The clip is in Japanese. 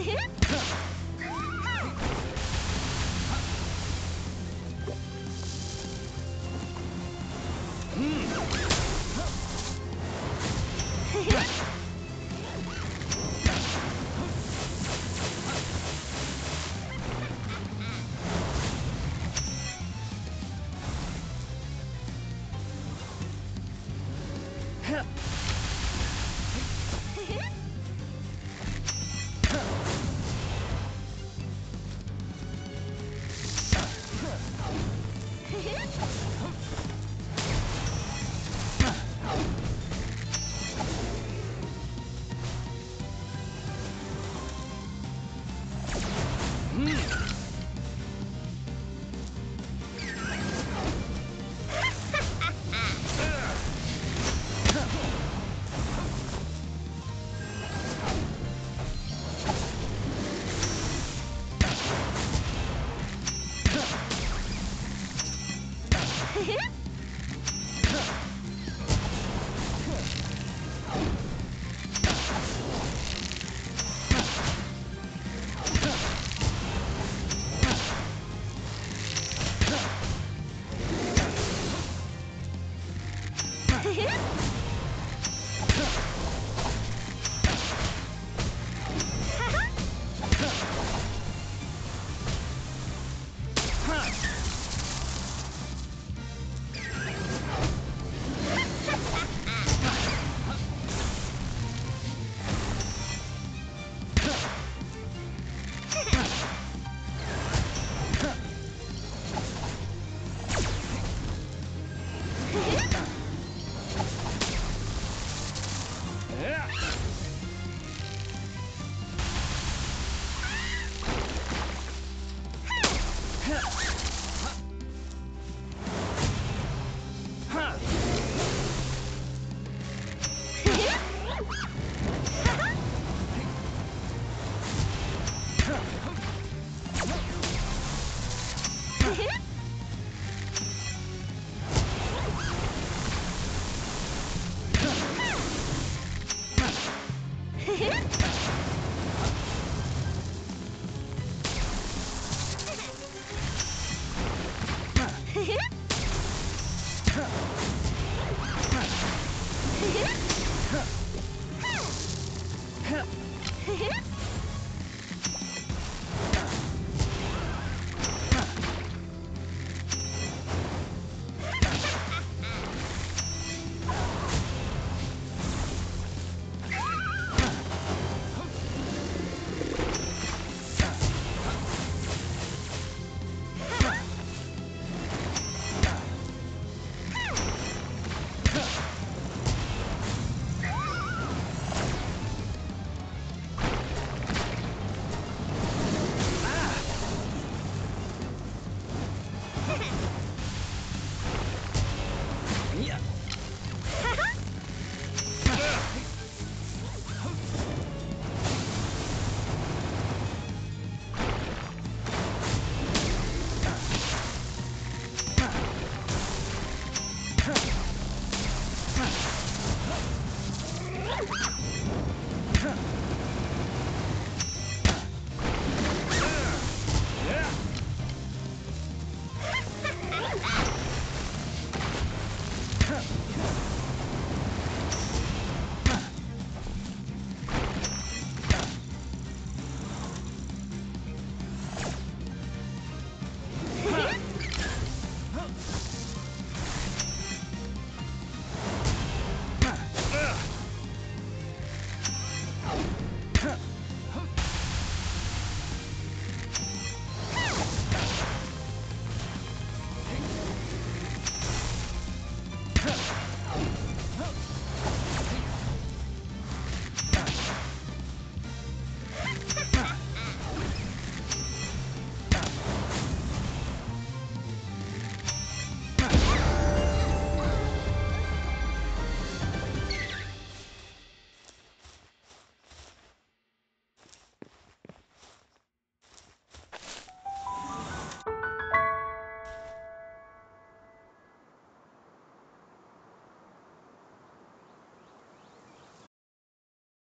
Hmm. え Hehehe